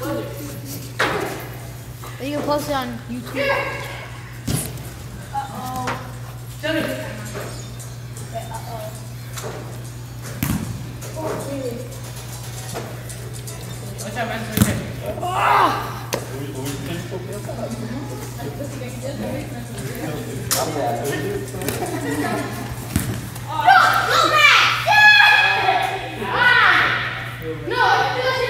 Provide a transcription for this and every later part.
You can post it on YouTube. Uh-oh. Oh. Olha a mais Ah! Hoje ele ficou pensado. No, no, no, no.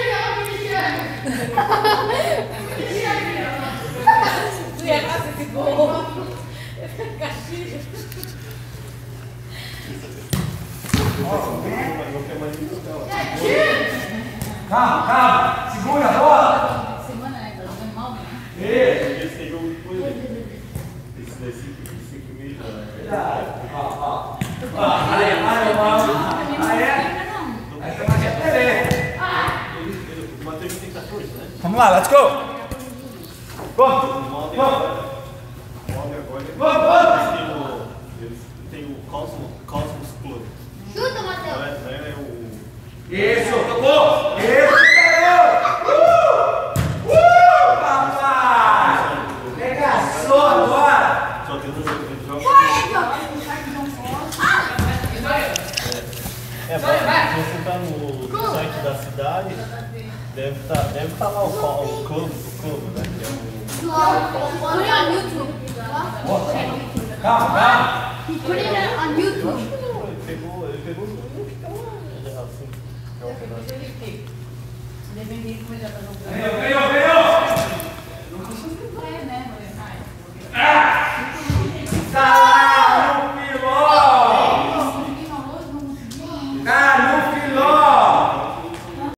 Calma, calma. Segura a bola. Semana, né? Tá jogando mal, né? Isso. Esse jogo né? Esse daí cinco, cinco e meio, né? Ó, ó. Ó, aí, aí, ó. Aí é. Aí você vai querer. O Matheus tem 14, né? Vamos lá, let's go. Vamos. Vamos. Vamos, vamos. Têm o, Cosmos, Cosmos Club. Chuta, Matheus. é, é o. Isso, tocou. Isso. Uh! Uh, papai. Regaçou agora. Só tem dois É, mas se você tá no site da cidade, deve estar deve tá lá o, o clube, o clube, né? Que é o. Put it on YouTube. Calma, calma. Put it on YouTube. Ele pegou, ele pegou tá lá. Assim, é ele tá. Ganhou. É, né? Ah,